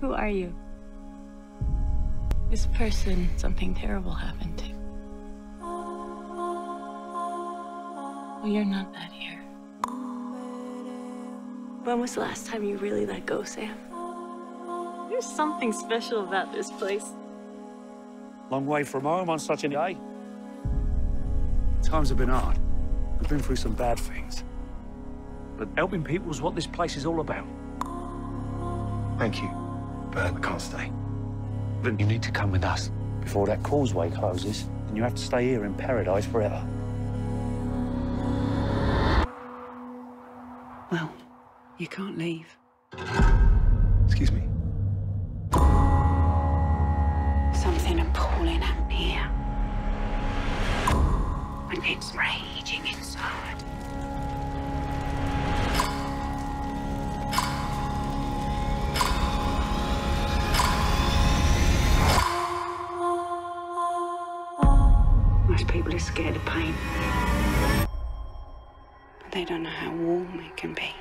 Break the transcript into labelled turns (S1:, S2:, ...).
S1: Who are you? This person something terrible happened to. Well, you're not that here. When was the last time you really let go, Sam? There's something special about this place.
S2: Long way from home on such a day. Times have been hard. We've been through some bad things. But helping people is what this place is all about.
S3: Thank you, but I can't stay.
S2: Then you need to come with us before that causeway closes, and you have to stay here in paradise forever.
S4: Well, you can't leave.
S3: Excuse me.
S4: Something appalling happened here. And it's raging inside. Most people are scared of pain. But they don't know how warm it can be.